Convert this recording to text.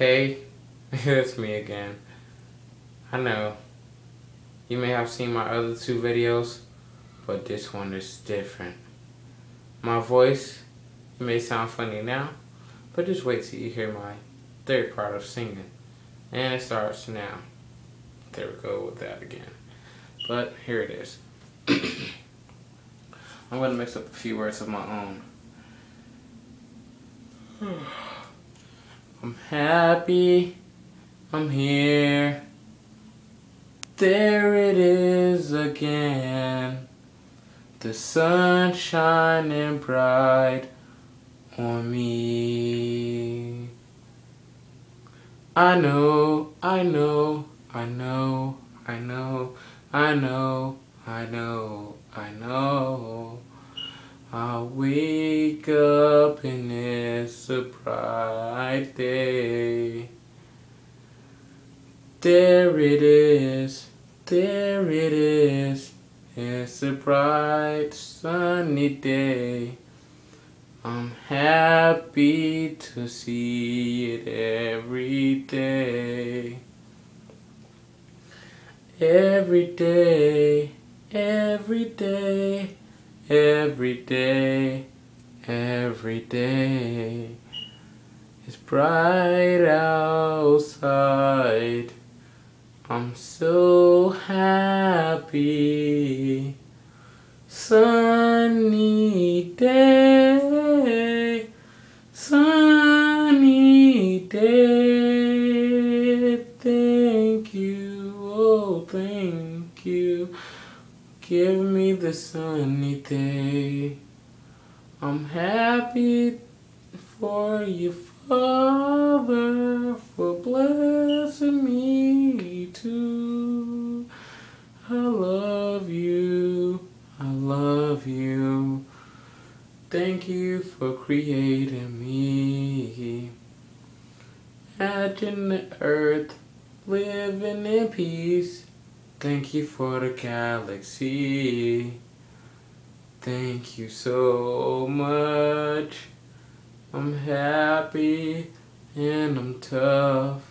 Hey, it's me again. I know you may have seen my other two videos, but this one is different. My voice may sound funny now, but just wait till you hear my third part of singing. And it starts now. There we go with that again. But here it is. I'm to mix up a few words of my own. Hmm. I'm happy, I'm here. There it is again. The sun shining bright on me. I know, I know, I know, I know, I know, I know, I know. I wake up and it's a bright day. There it is, there it is. It's a bright sunny day. I'm happy to see it every day. Every day, every day. Every day, every day bright outside. I'm so happy. Sunny day Sunny day. Thank you, oh thank you. Give me the sunny day. I'm happy for you, Father, for blessing me too. I love you, I love you. Thank you for creating me. Imagine the earth living in peace. Thank you for the galaxy. Thank you so much. I'm happy and I'm tough.